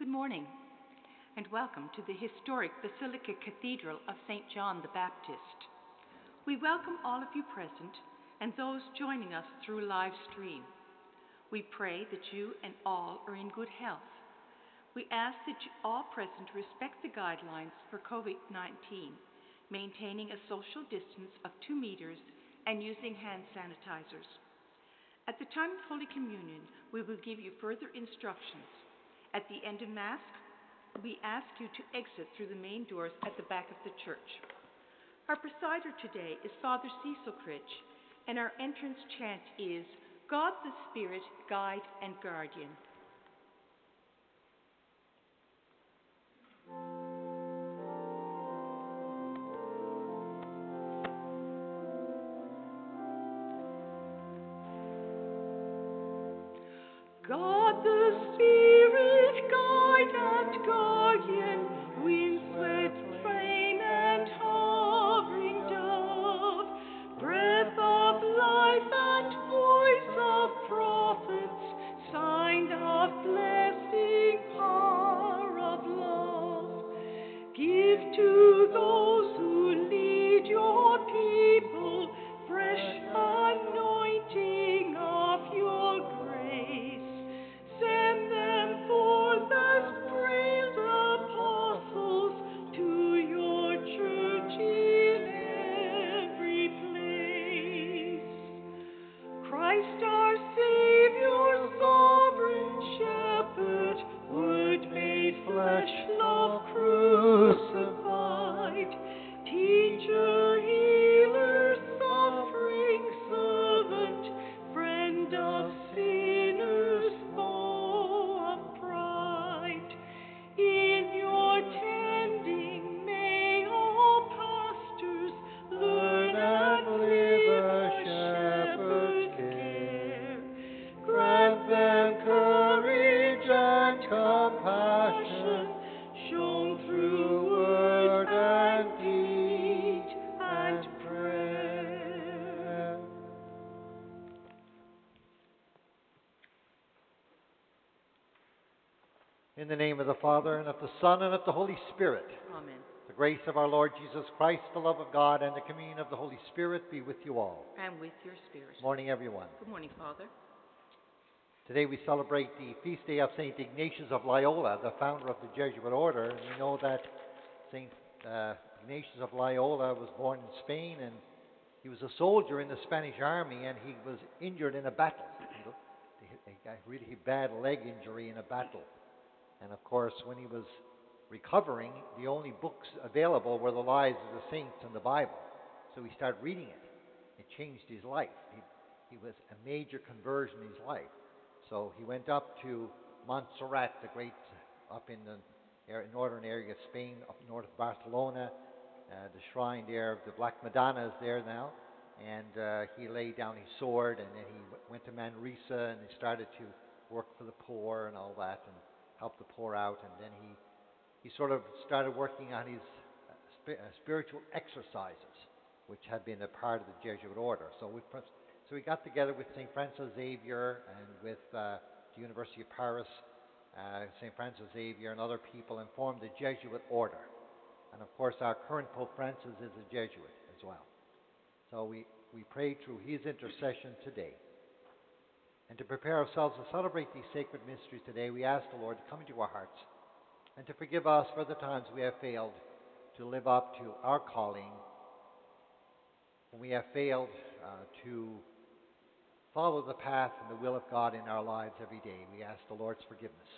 Good morning, and welcome to the historic Basilica Cathedral of St. John the Baptist. We welcome all of you present and those joining us through live stream. We pray that you and all are in good health. We ask that all present respect the guidelines for COVID 19, maintaining a social distance of two meters and using hand sanitizers. At the time of Holy Communion, we will give you further instructions. At the end of Mass, we ask you to exit through the main doors at the back of the church. Our presider today is Father Cecil Critch, and our entrance chant is God the Spirit, Guide and Guardian. Son, and of the Holy Spirit, Amen. the grace of our Lord Jesus Christ, the love of God, and the communion of the Holy Spirit be with you all. And with your spirit. Morning, everyone. Good morning, Father. Today we celebrate the feast day of St. Ignatius of Loyola, the founder of the Jesuit order. And we know that St. Uh, Ignatius of Loyola was born in Spain and he was a soldier in the Spanish army and he was injured in a battle. He got a really bad leg injury in a battle. And of course, when he was recovering, the only books available were the lives of the saints and the Bible. So he started reading it. It changed his life. He, he was a major conversion in his life. So he went up to Montserrat, the great, up in the northern area of Spain, up north of Barcelona. Uh, the shrine there of the Black Madonna is there now. And uh, he laid down his sword, and then he w- went to Manresa, and he started to work for the poor and all that, and help the poor out. And then he, he sort of started working on his uh, uh, spiritual exercises, which had been a part of the Jesuit order. So we, so we got together with St. Francis Xavier and with uh, the University of Paris, uh, St. Francis Xavier, and other people, and formed the Jesuit order. And of course, our current Pope Francis is a Jesuit as well. So we, we pray through his intercession today. And to prepare ourselves to celebrate these sacred mysteries today, we ask the Lord to come into our hearts and to forgive us for the times we have failed to live up to our calling, when we have failed uh, to follow the path and the will of God in our lives every day. We ask the Lord's forgiveness.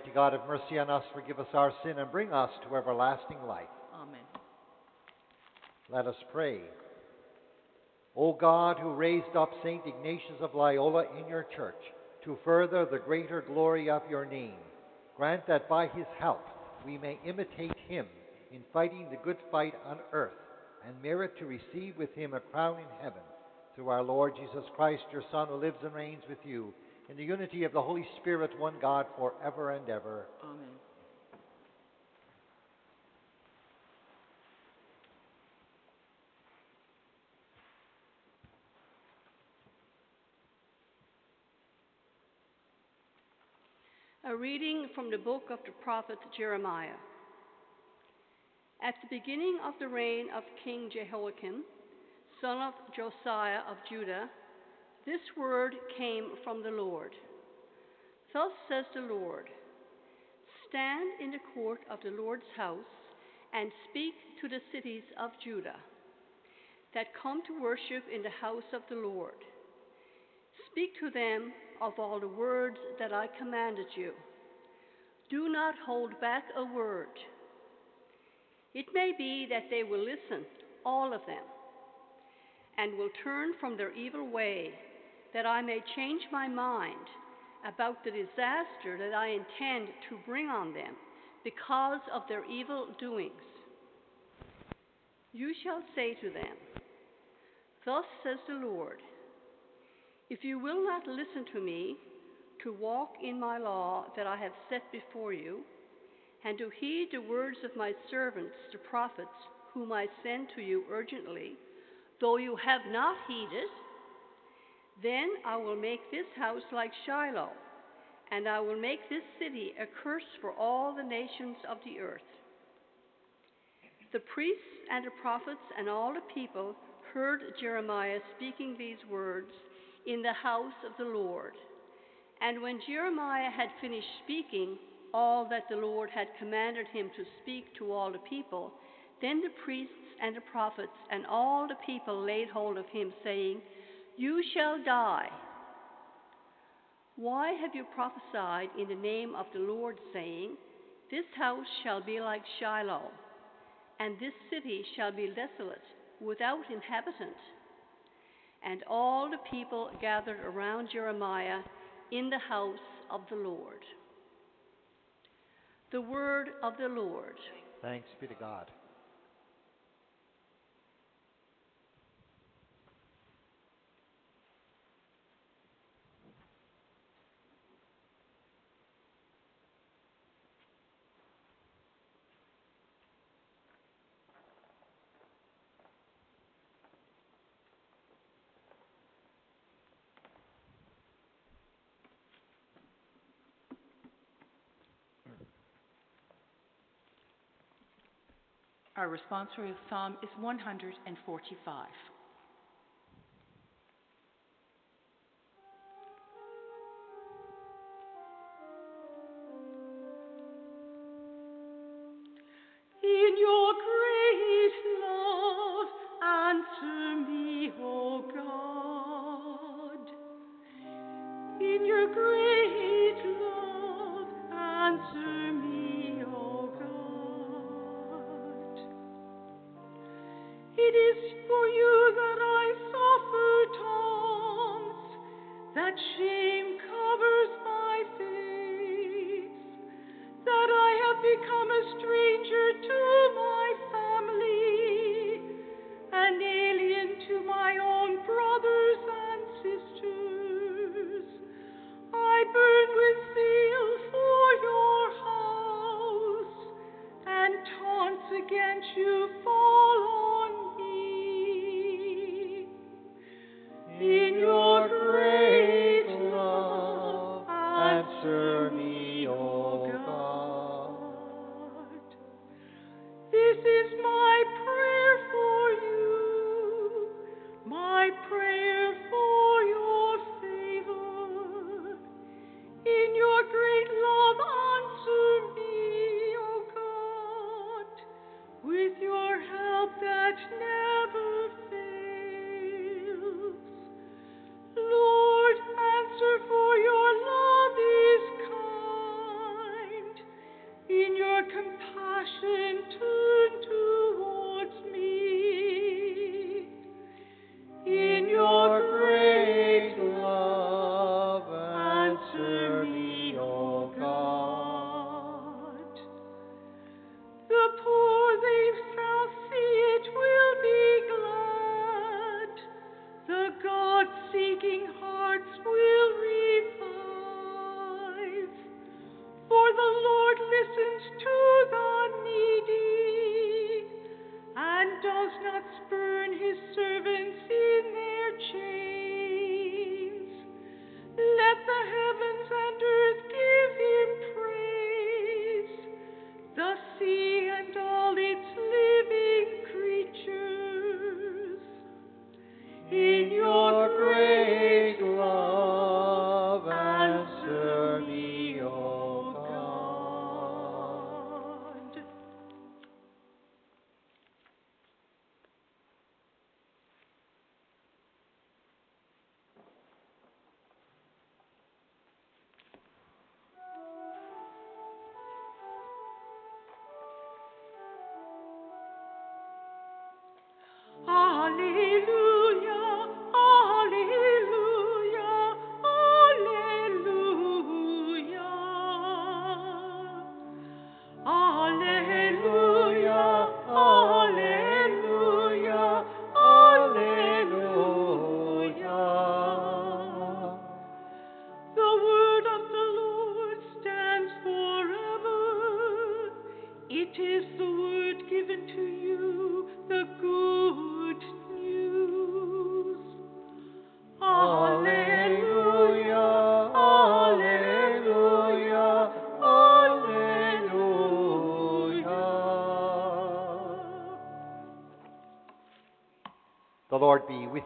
Almighty God have mercy on us, forgive us our sin, and bring us to everlasting life. Amen. Let us pray. O God, who raised up St. Ignatius of Loyola in your church to further the greater glory of your name, grant that by his help we may imitate him in fighting the good fight on earth and merit to receive with him a crown in heaven through our Lord Jesus Christ, your Son, who lives and reigns with you in the unity of the Holy Spirit, one God, for ever and ever. Amen. A reading from the book of the prophet Jeremiah. At the beginning of the reign of King Jehoiakim, son of Josiah of Judah, this word came from the Lord. Thus says the Lord Stand in the court of the Lord's house and speak to the cities of Judah that come to worship in the house of the Lord. Speak to them of all the words that I commanded you. Do not hold back a word. It may be that they will listen, all of them, and will turn from their evil way, that I may change my mind about the disaster that I intend to bring on them because of their evil doings. You shall say to them, Thus says the Lord, if you will not listen to me, to walk in my law that I have set before you, and to heed the words of my servants, the prophets, whom I send to you urgently, though you have not heeded, then I will make this house like Shiloh, and I will make this city a curse for all the nations of the earth. The priests and the prophets and all the people heard Jeremiah speaking these words in the house of the Lord. And when Jeremiah had finished speaking all that the Lord had commanded him to speak to all the people, then the priests and the prophets and all the people laid hold of him, saying, You shall die. Why have you prophesied in the name of the Lord, saying, This house shall be like Shiloh, and this city shall be desolate, without inhabitant? And all the people gathered around Jeremiah in the house of the Lord. The word of the Lord. Thanks be to God. Our responsorial psalm is 145. Listens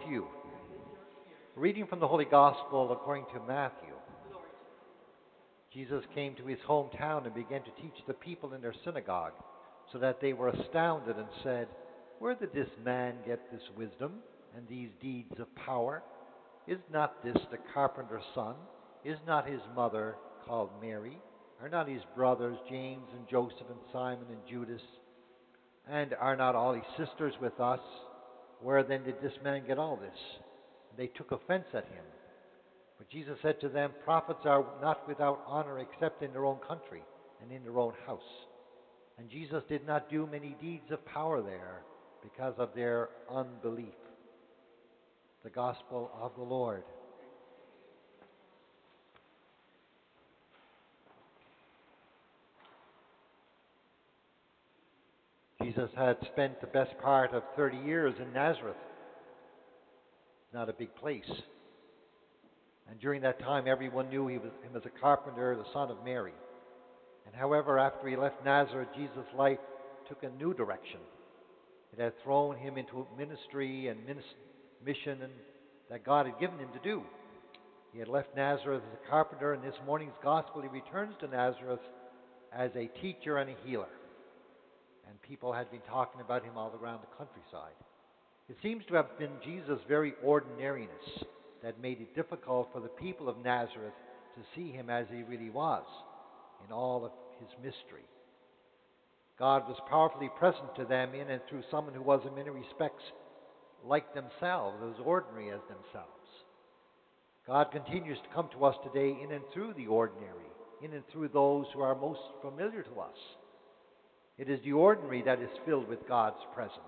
you. Reading from the Holy Gospel according to Matthew. Jesus came to his hometown and began to teach the people in their synagogue, so that they were astounded and said, Where did this man get this wisdom and these deeds of power? Is not this the carpenter's son? Is not his mother called Mary? Are not his brothers James and Joseph and Simon and Judas? And are not all his sisters with us? Where then did this man get all this? They took offense at him. But Jesus said to them, Prophets are not without honor except in their own country and in their own house. And Jesus did not do many deeds of power there because of their unbelief. The Gospel of the Lord. Jesus had spent the best part of 30 years in Nazareth. Not a big place. And during that time, everyone knew he was, him as a carpenter, the son of Mary. And however, after he left Nazareth, Jesus' life took a new direction. It had thrown him into ministry and mission and, that God had given him to do. He had left Nazareth as a carpenter, and this morning's gospel, he returns to Nazareth as a teacher and a healer. And people had been talking about him all around the countryside. It seems to have been Jesus' very ordinariness that made it difficult for the people of Nazareth to see him as he really was in all of his mystery. God was powerfully present to them in and through someone who was, in many respects, like themselves, as ordinary as themselves. God continues to come to us today in and through the ordinary, in and through those who are most familiar to us. It is the ordinary that is filled with God's presence.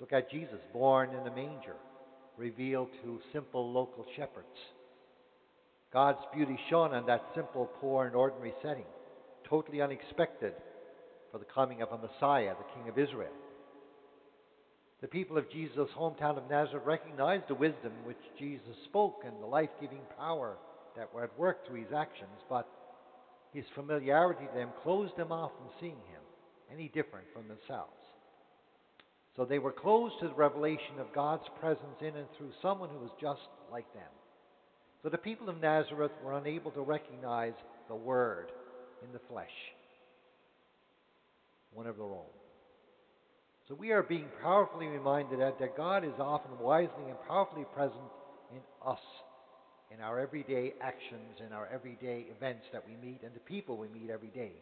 Look at Jesus, born in a manger, revealed to simple local shepherds. God's beauty shone on that simple, poor, and ordinary setting, totally unexpected for the coming of a Messiah, the King of Israel. The people of Jesus' hometown of Nazareth recognized the wisdom which Jesus spoke and the life giving power that were at work through his actions, but his familiarity to them closed them off from seeing him any different from themselves. So they were closed to the revelation of God's presence in and through someone who was just like them. So the people of Nazareth were unable to recognize the Word in the flesh, one of their own. So we are being powerfully reminded that, that God is often wisely and powerfully present in us, in our everyday actions, in our everyday events that we meet, and the people we meet every day.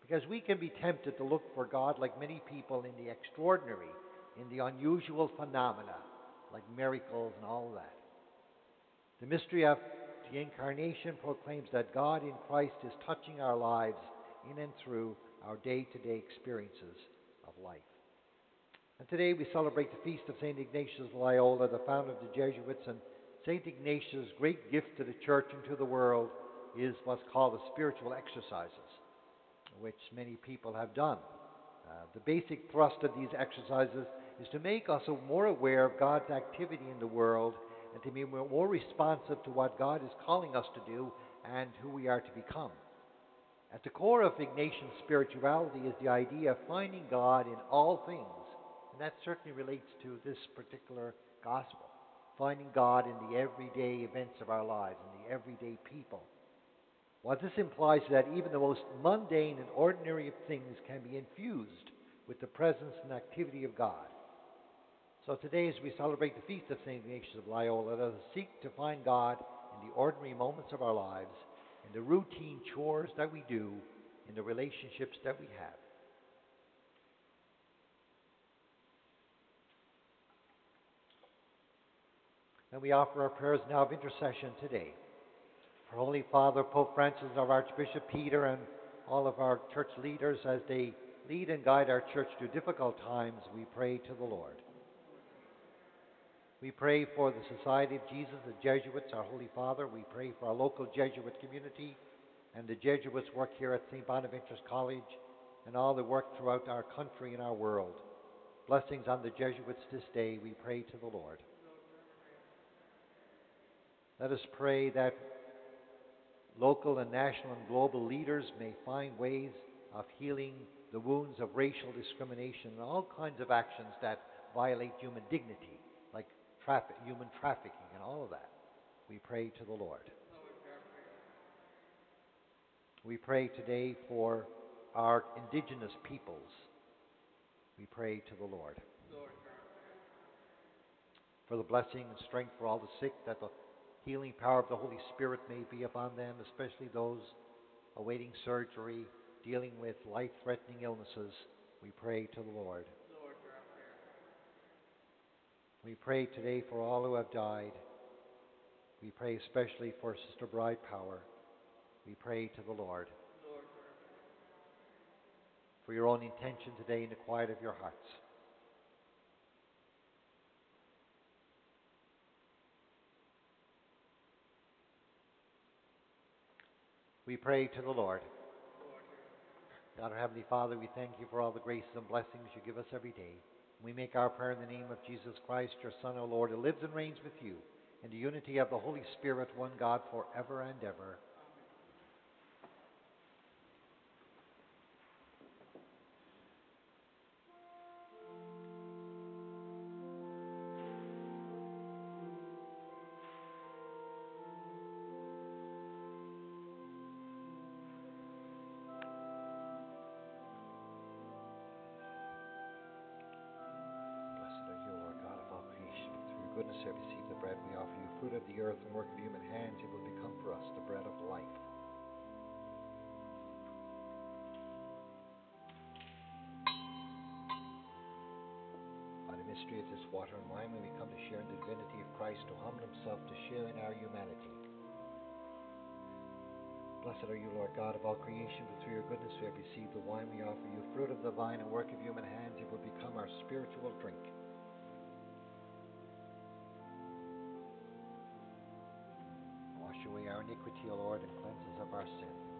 Because we can be tempted to look for God like many people in the extraordinary, in the unusual phenomena, like miracles and all that. The mystery of the incarnation proclaims that God in Christ is touching our lives in and through our day to day experiences of life. And today we celebrate the feast of St. Ignatius of Loyola, the founder of the Jesuits. And St. Ignatius' great gift to the church and to the world is what's called the spiritual exercises, which many people have done. Uh, the basic thrust of these exercises is to make us more aware of God's activity in the world and to be more responsive to what God is calling us to do and who we are to become. At the core of Ignatian spirituality is the idea of finding God in all things and that certainly relates to this particular gospel. Finding God in the everyday events of our lives, in the everyday people. What this implies is that even the most mundane and ordinary of things can be infused with the presence and activity of God. So today, as we celebrate the feast of St. Ignatius of Loyola, let us seek to find God in the ordinary moments of our lives, in the routine chores that we do, in the relationships that we have. And we offer our prayers now of intercession today. For Holy Father, Pope Francis, our Archbishop Peter, and all of our church leaders as they lead and guide our church through difficult times, we pray to the Lord. We pray for the Society of Jesus, the Jesuits, our Holy Father. We pray for our local Jesuit community and the Jesuits' work here at St. Bonaventure's College and all the work throughout our country and our world. Blessings on the Jesuits this day, we pray to the Lord. Let us pray that local and national and global leaders may find ways of healing the wounds of racial discrimination and all kinds of actions that violate human dignity, like traffic, human trafficking and all of that. We pray to the Lord. We pray today for our indigenous peoples. We pray to the Lord. For the blessing and strength for all the sick, that the healing power of the Holy Spirit may be upon them, especially those awaiting surgery, dealing with life threatening illnesses. We pray to the Lord. Lord we pray today for all who have died. We pray especially for Sister Bride Power. We pray to the Lord. Lord for your own intention today in the quiet of your hearts. We pray to the Lord. God, our Heavenly Father, we thank you for all the graces and blessings you give us every day. We make our prayer in the name of Jesus Christ, your Son, O Lord, who lives and reigns with you in the unity of the Holy Spirit, one God, forever and ever. Blessed the mystery of this water and wine will become the divinity of Christ to humble himself to share in our humanity Blessed are you, Lord God of all creation, for through your goodness we have received the wine we offer you, fruit of the vine and work of human hands, it will become our spiritual drink. O Lord, and cleanse us of our sin.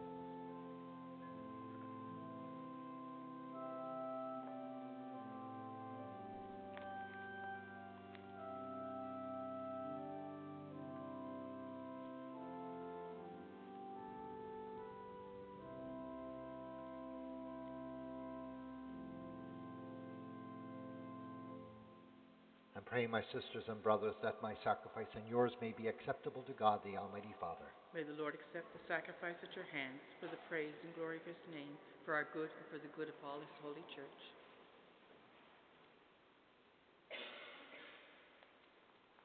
And pray, my sisters and brothers, that my sacrifice and yours may be acceptable to God, the Almighty Father. May the Lord accept the sacrifice at your hands for the praise and glory of his name, for our good and for the good of all his holy church.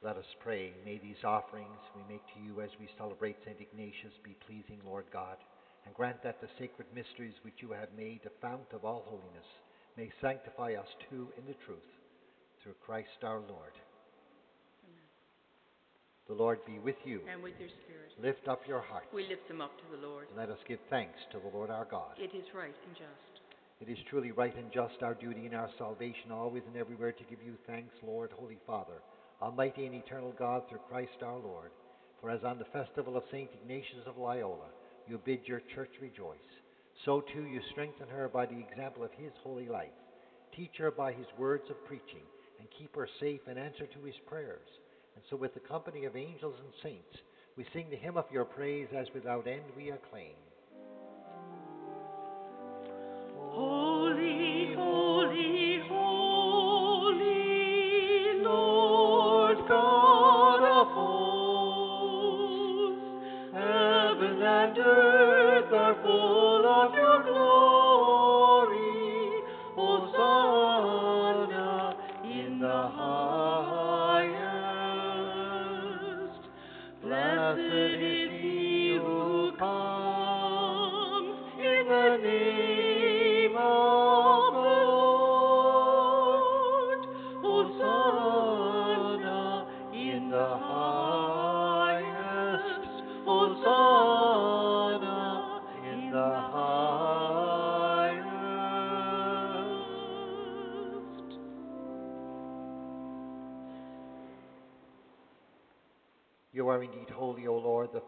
Let us pray. May these offerings we make to you as we celebrate St. Ignatius be pleasing, Lord God, and grant that the sacred mysteries which you have made a fount of all holiness may sanctify us too in the truth through Christ our Lord. Amen. The Lord be with you. And with your spirit. Lift up your hearts. We lift them up to the Lord. Let us give thanks to the Lord our God. It is right and just. It is truly right and just, our duty and our salvation, always and everywhere to give you thanks, Lord, Holy Father, Almighty and eternal God, through Christ our Lord. For as on the festival of St. Ignatius of Loyola, you bid your church rejoice, so too you strengthen her by the example of his holy life. Teach her by his words of preaching, and keep her safe in answer to his prayers. And so, with the company of angels and saints, we sing the hymn of your praise as without end we acclaim. Holy, holy, holy, Lord God of hosts, heaven and earth are full of your glory.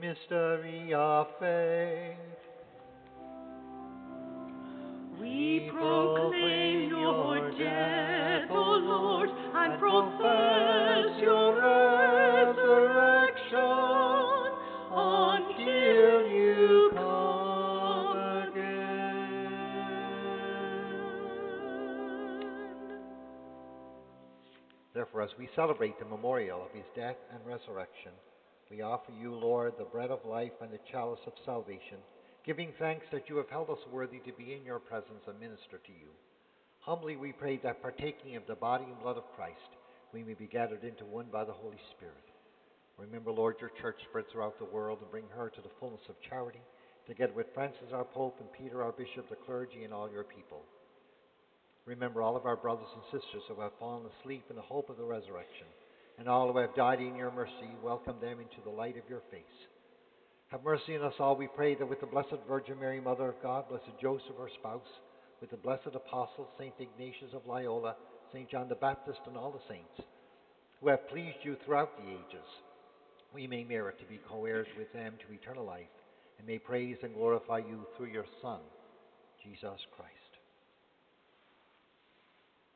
Mystery of faith. We proclaim your death, O Lord, and profess your resurrection until you come again. Therefore, as we celebrate the memorial of his death and resurrection, we offer you, Lord, the bread of life and the chalice of salvation, giving thanks that you have held us worthy to be in your presence and minister to you. Humbly we pray that partaking of the body and blood of Christ, we may be gathered into one by the Holy Spirit. Remember, Lord, your church spread throughout the world and bring her to the fullness of charity, together with Francis our Pope and Peter our Bishop, the clergy, and all your people. Remember all of our brothers and sisters who have fallen asleep in the hope of the resurrection, and all who have died in your mercy, welcome them into the light of your face. Have mercy on us all, we pray, that with the Blessed Virgin Mary, Mother of God, Blessed Joseph, her spouse, with the blessed apostles, St. Ignatius of Loyola, St. John the Baptist, and all the saints, who have pleased you throughout the ages, we may merit to be co heirs with them to eternal life, and may praise and glorify you through your Son, Jesus Christ.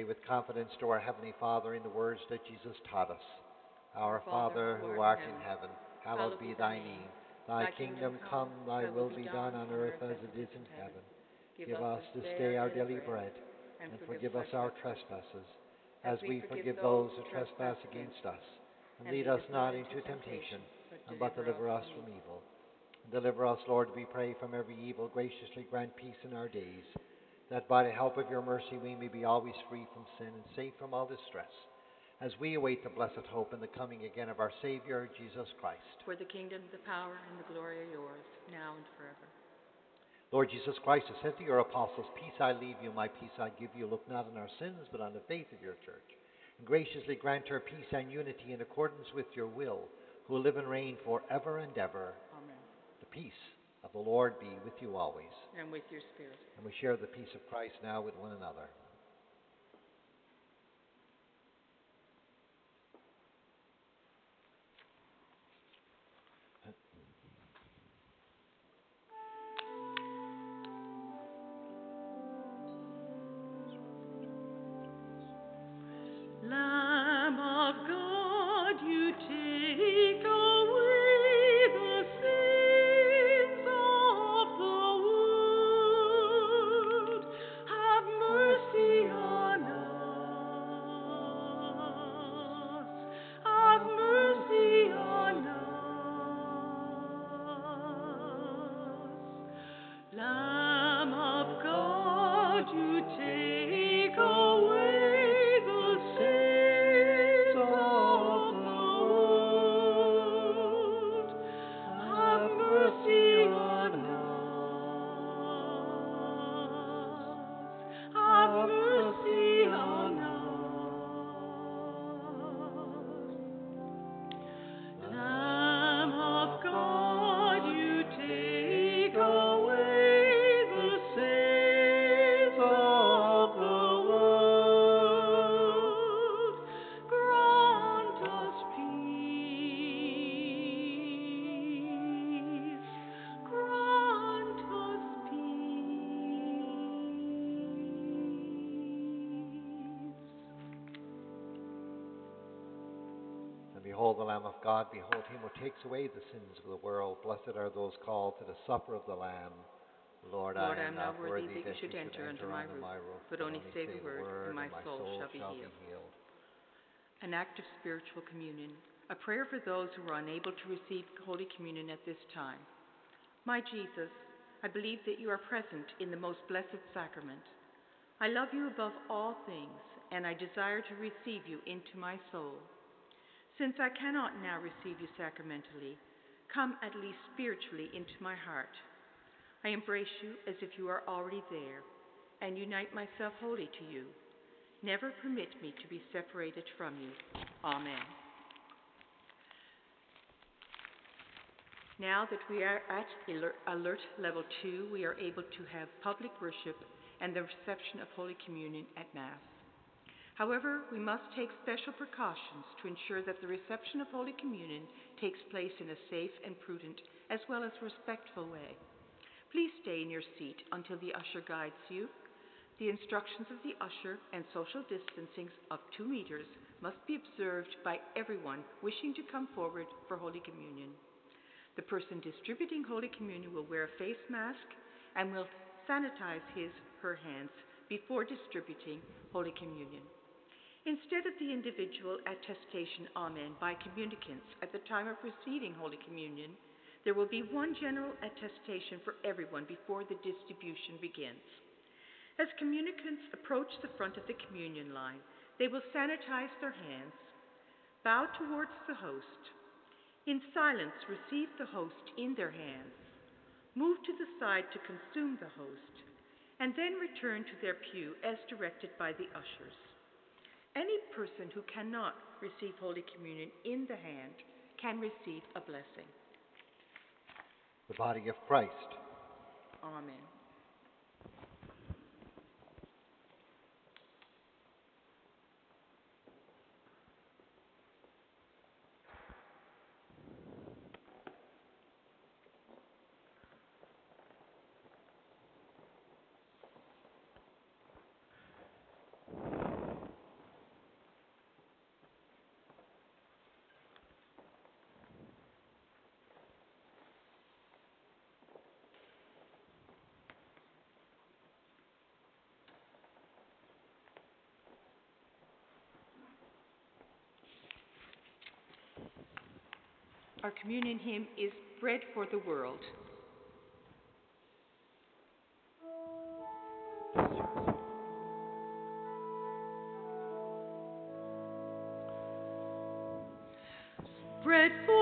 Pray with confidence to our Heavenly Father in the words that Jesus taught us. Our Father, who art in heaven, hallowed be thy name. Thy kingdom come, thy will be done on earth as it is in heaven. Give us this day our daily bread, and forgive us our trespasses, as we forgive those who trespass against us. And lead us not into temptation, but deliver us from evil. Deliver us, Lord, we pray, from every evil. Graciously grant peace in our days, that by the help of your mercy we may be always free from sin and safe from all distress, as we await the blessed hope and the coming again of our Savior, Jesus Christ. For the kingdom, the power, and the glory are yours, now and forever. Lord Jesus Christ has said to your apostles, Peace I leave you, my peace I give you. Look not on our sins, but on the faith of your church. And graciously grant her peace and unity in accordance with your will, who live and reign for ever and ever. Amen. The peace of the Lord be with you always. And with your spirit. And we share the peace of Christ now with one another. Lamb of God, behold him who takes away the sins of the world. Blessed are those called to the supper of the Lamb. Lord, Lord, I I am not worthy that you should enter under my under roof, but only say the word, and my soul shall be healed. An act of spiritual communion, a prayer for those who are unable to receive Holy Communion at this time. My Jesus, I believe that you are present in the most blessed sacrament. I love you above all things, and I desire to receive you into my soul. Since I cannot now receive you sacramentally, come at least spiritually into my heart. I embrace you as if you are already there, and unite myself wholly to you. Never permit me to be separated from you. Amen. Now that we are at alert, level two, we are able to have public worship and the reception of Holy Communion at Mass. However, we must take special precautions to ensure that the reception of Holy Communion takes place in a safe and prudent as well as respectful way. Please stay in your seat until the usher guides you. The instructions of the usher and social distancing of two meters must be observed by everyone wishing to come forward for Holy Communion. The person distributing Holy Communion will wear a face mask and will sanitize his her hands before distributing Holy Communion. Instead of the individual attestation Amen by communicants at the time of receiving Holy Communion, there will be one general attestation for everyone before the distribution begins. As communicants approach the front of the communion line, they will sanitize their hands, bow towards the host, in silence receive the host in their hands, move to the side to consume the host, and then return to their pew as directed by the ushers. Any person who cannot receive Holy Communion in the hand can receive a blessing. The body of Christ. Amen. Our communion hymn is Bread for the World. Bread for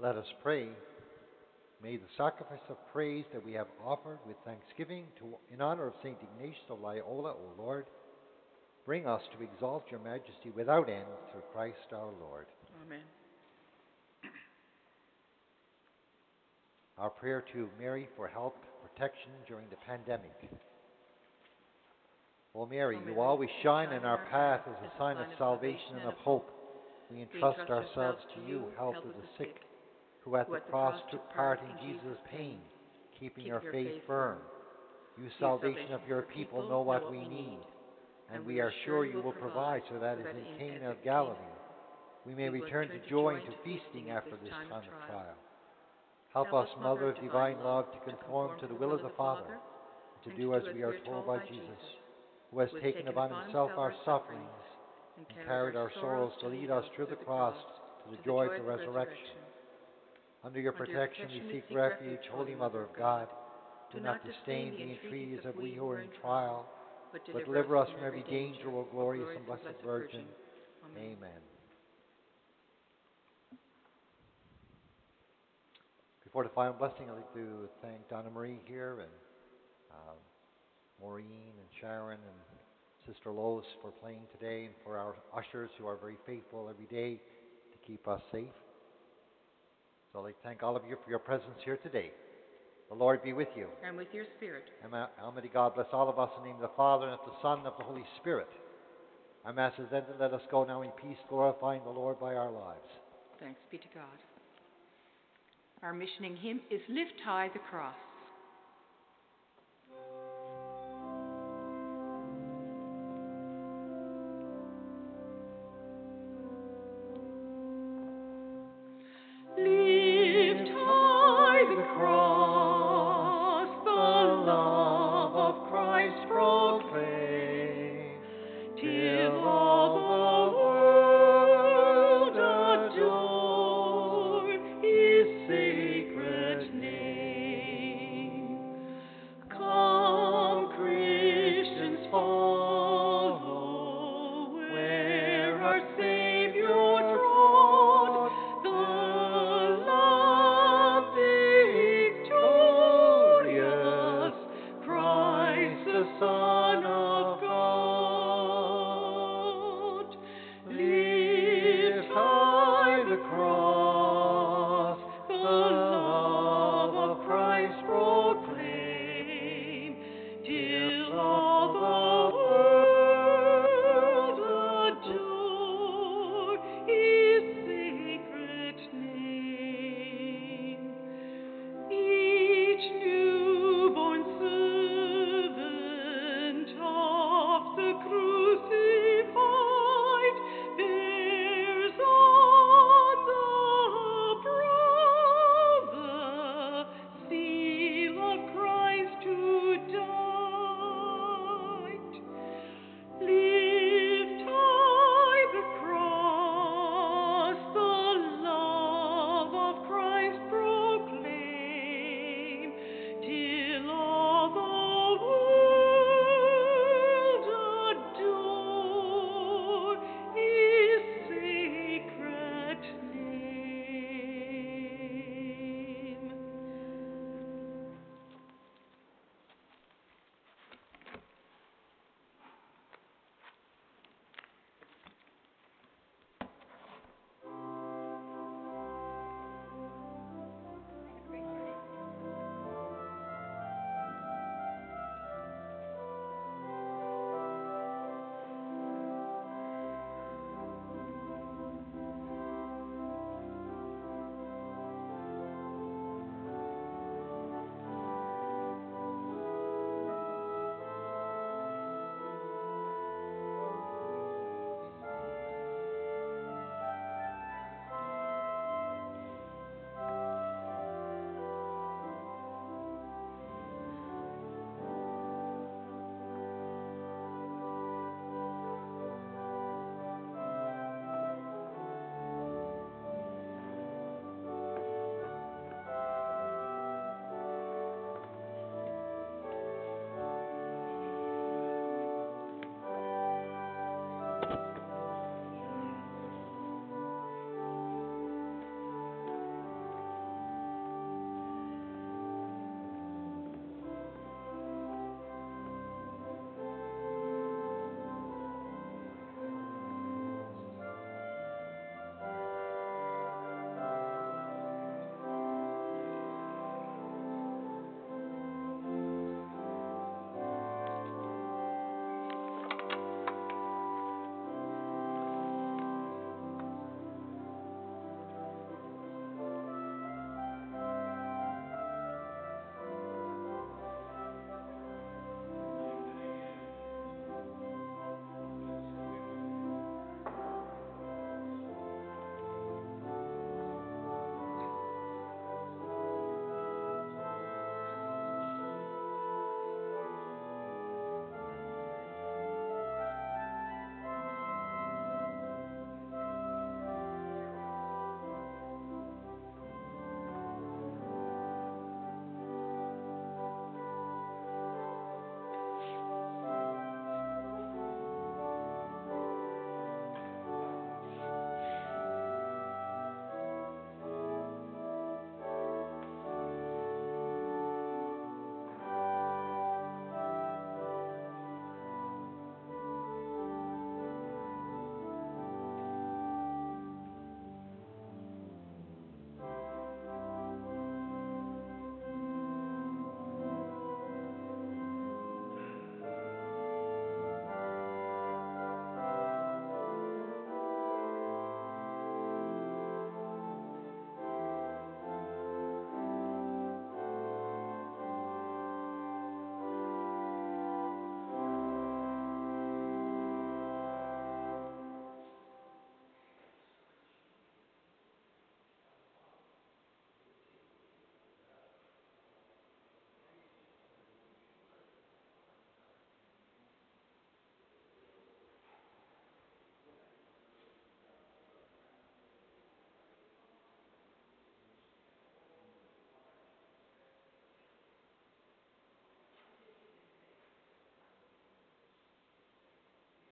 Let us pray. May the sacrifice of praise that we have offered with thanksgiving to, in honor of St. Ignatius of Loyola, O Lord, bring us to exalt your majesty without end through Christ our Lord. Amen. Our prayer to Mary for help, protection during the pandemic. O Mary, you always shine in our path as a sign of salvation and of hope. We entrust ourselves to you, help of the sick, who at the cross took part in Jesus' pain, keeping your faith firm. You, salvation of your people, know what we need, and we are sure you will provide so that as in Cana of Galilee, we may return to joy and to feasting after this time of trial. Help us, Mother of divine love, to conform to the will of the Father, and to do as we are told by Jesus, who has taken upon himself our sufferings and carried our sorrows to lead us through the cross to the joy of the resurrection. Under your protection we seek refuge, Holy Mother of God. Do not disdain the entreaties of we who are in trial, but deliver us from every danger, O glorious and blessed Virgin. Amen. Before the final blessing, I'd like to thank Donna Marie here and um, Maureen and Sharon and Sister Lois for playing today and for our ushers who are very faithful every day to keep us safe. So I'd like to thank all of you for your presence here today. The Lord be with you. And with your spirit. And Almighty God bless all of us in the name of the Father and of the Son and of the Holy Spirit. Our Mass is ended. Let us go now in peace, glorifying the Lord by our lives. Thanks be to God. Our missioning hymn is Lift High the Cross.